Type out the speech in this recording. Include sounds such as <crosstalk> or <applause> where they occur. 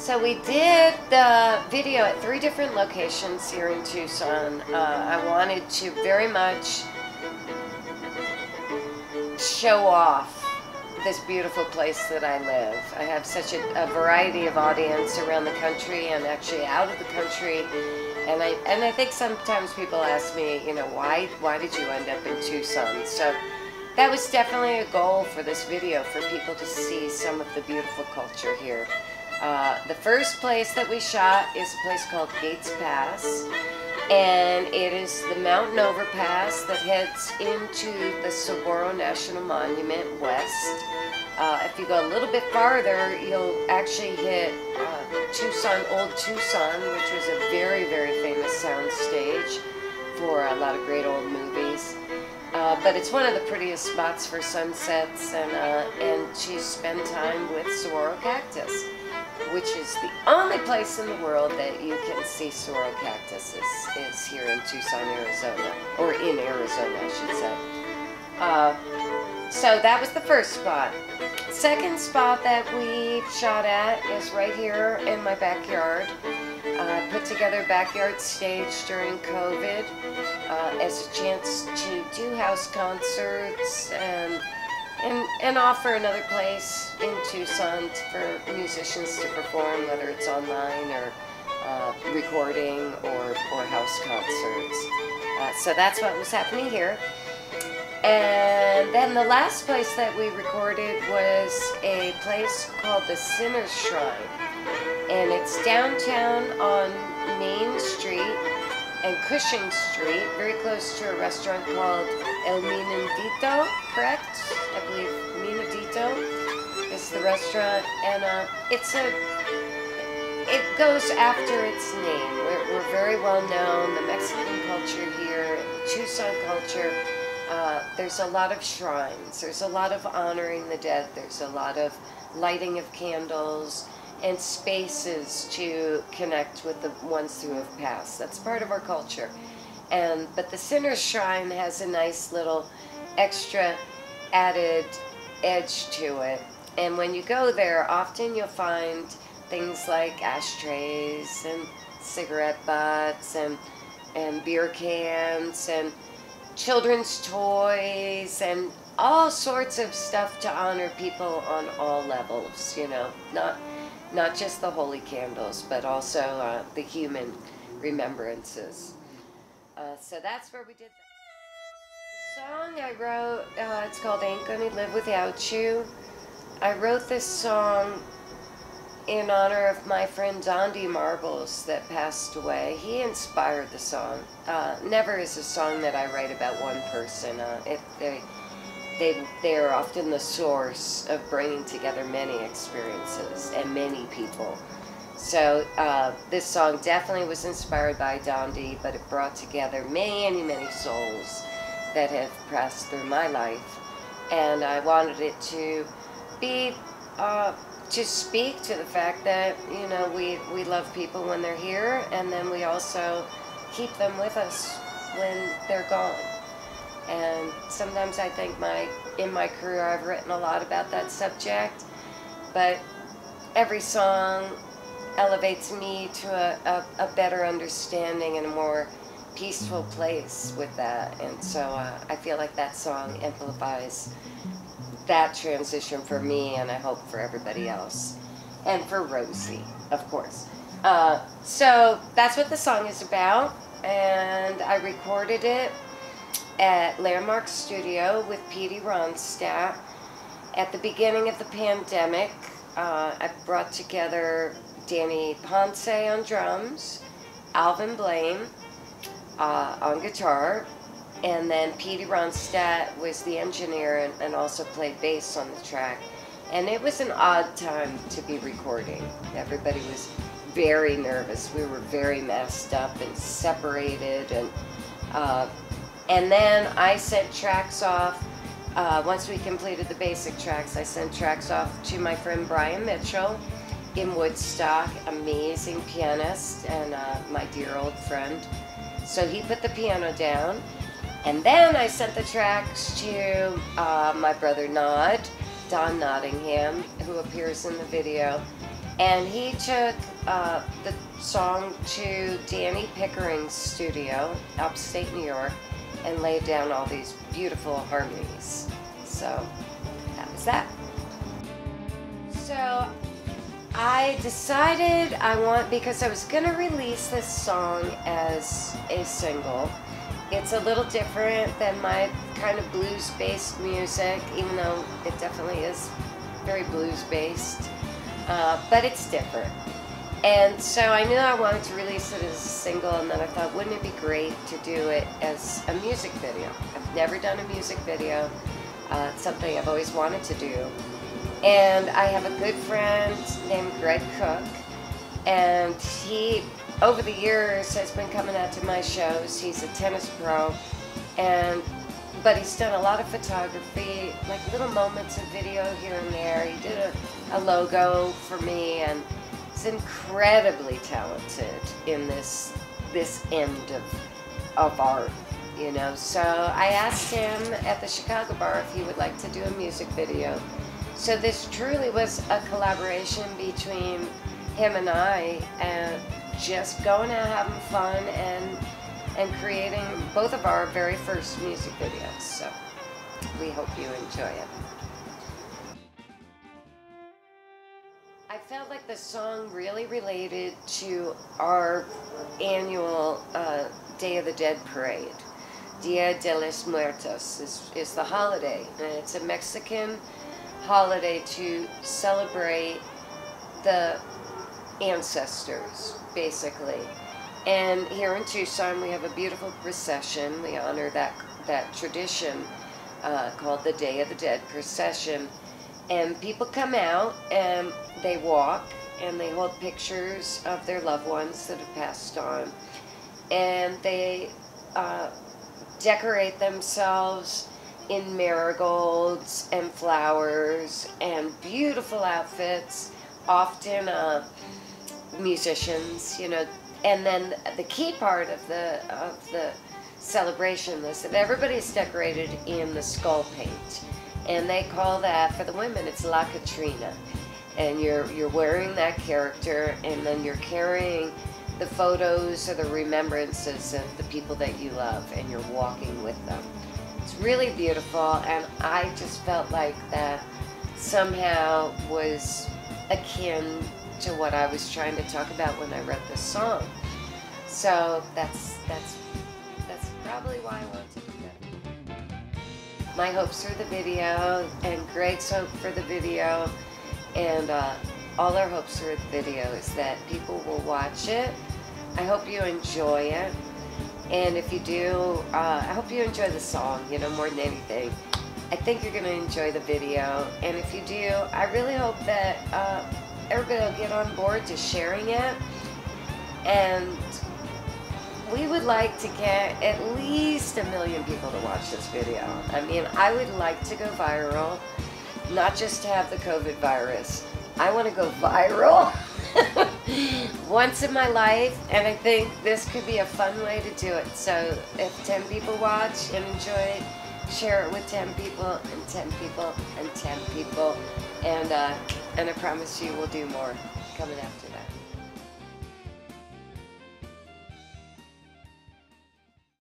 So we did the video at three different locations here in Tucson. Uh, I wanted to very much show off this beautiful place that I live. I have such a, a, variety of audience around the country and actually out of the country. And I and I think sometimes people ask me, you know, why why did you end up in Tucson? So that was definitely a goal for this video for people to see some of the beautiful culture here. Uh, the first place that we shot is a place called Gates Pass and it is the mountain overpass that heads into the Saguaro National Monument west. Uh, if you go a little bit farther, you'll actually hit uh, Tucson, Old Tucson, which was a very, very famous sound stage for a lot of great old movies. Uh, but it's one of the prettiest spots for sunsets and, uh, and to spend time with saguaro cactus which is the only place in the world that you can see saguaro cactuses, is here in Tucson, Arizona, or in Arizona, I should say. Uh, so that was the first spot. Second spot that we shot at is right here in my backyard. I uh, put together backyard stage during COVID uh, as a chance to do house concerts and and, and offer another place in Tucson for musicians to perform, whether it's online or uh, recording or, or house concerts. Uh, so that's what was happening here. And then the last place that we recorded was a place called the Sinner's Shrine. And it's downtown on Main Street and Cushing Street, very close to a restaurant called El Minadito, correct? I believe Minadito is the restaurant, and uh, it's a. It goes after its name. We're, we're very well known. The Mexican culture here, the Tucson culture. Uh, there's a lot of shrines. There's a lot of honoring the dead. There's a lot of lighting of candles and spaces to connect with the ones who have passed. That's part of our culture. And but the Sinner's Shrine has a nice little extra added edge to it. And when you go there, often you'll find things like ashtrays and cigarette butts and and beer cans and children's toys and all sorts of stuff to honor people on all levels, you know, not not just the holy candles, but also uh, the human remembrances. Uh, so that's where we did that. The song I wrote, uh, it's called Ain't Gonna Live Without You. I wrote this song in honor of my friend Dondi Marbles that passed away. He inspired the song. Uh, never is a song that I write about one person. Uh, it, they, they, they are often the source of bringing together many experiences and many people. So uh, this song definitely was inspired by Dondi, but it brought together many, many souls that have passed through my life. And I wanted it to be, uh, to speak to the fact that, you know, we, we love people when they're here, and then we also keep them with us when they're gone. And sometimes I think my in my career I've written a lot about that subject, but every song elevates me to a, a, a better understanding and a more peaceful place with that. And so uh, I feel like that song amplifies that transition for me and I hope for everybody else. And for Rosie, of course. Uh, so that's what the song is about. And I recorded it at Landmark Studio with Petey Ronstadt. At the beginning of the pandemic, uh, I brought together Danny Ponce on drums, Alvin Blaine uh, on guitar, and then Petey Ronstadt was the engineer and, and also played bass on the track. And it was an odd time to be recording. Everybody was very nervous. We were very messed up and separated and uh, and then I sent tracks off. Uh, once we completed the basic tracks, I sent tracks off to my friend Brian Mitchell in Woodstock, amazing pianist and uh, my dear old friend. So he put the piano down. And then I sent the tracks to uh, my brother Nod, Don Nottingham, who appears in the video. And he took uh, the song to Danny Pickering's studio, upstate New York, and laid down all these beautiful harmonies. So that was that. So I decided I want, because I was going to release this song as a single. It's a little different than my kind of blues based music, even though it definitely is very blues based. Uh, but it's different. And so I knew I wanted to release it as a single, and then I thought, wouldn't it be great to do it as a music video? I've never done a music video. Uh, it's something I've always wanted to do. And I have a good friend named Greg Cook, and he, over the years, has been coming out to my shows. He's a tennis pro, and but he's done a lot of photography, like little moments of video here and there. He did a, a logo for me, and he's incredibly talented in this this end of of art you know. So I asked him at the Chicago Bar if he would like to do a music video. So this truly was a collaboration between him and I, and just going out having fun and and creating both of our very first music videos. So we hope you enjoy it. The song really related to our annual uh, Day of the Dead parade. Dia de los Muertos is, is the holiday, and it's a Mexican holiday to celebrate the ancestors, basically. And here in Tucson, we have a beautiful procession. We honor that that tradition uh, called the Day of the Dead procession. And people come out and they walk and they hold pictures of their loved ones that have passed on. And they uh, decorate themselves in marigolds and flowers and beautiful outfits, often uh, musicians, you know. And then the key part of the of the celebration is that everybody's decorated in the skull paint, and they call that for the women it's La Catrina, and you're you're wearing that character, and then you're carrying the photos or the remembrances of the people that you love and you're walking with them. It's really beautiful and I just felt like that somehow was akin to what I was trying to talk about when I wrote this song. So that's that's that's probably why I wanted to do that. My hopes for the video and Greg's hope for the video and uh, all our hopes for the video is that people will watch it I hope you enjoy it. And if you do, uh, I hope you enjoy the song, you know, more than anything. I think you're going to enjoy the video. And if you do, I really hope that uh, everybody will get on board to sharing it. And we would like to get at least a million people to watch this video. I mean, I would like to go viral, not just to have the COVID virus. I want to go viral. <laughs> once in my life, and I think this could be a fun way to do it. So if 10 people watch and enjoy, it, share it with 10 people, and 10 people, and 10 people, and, uh, and I promise you we'll do more coming after.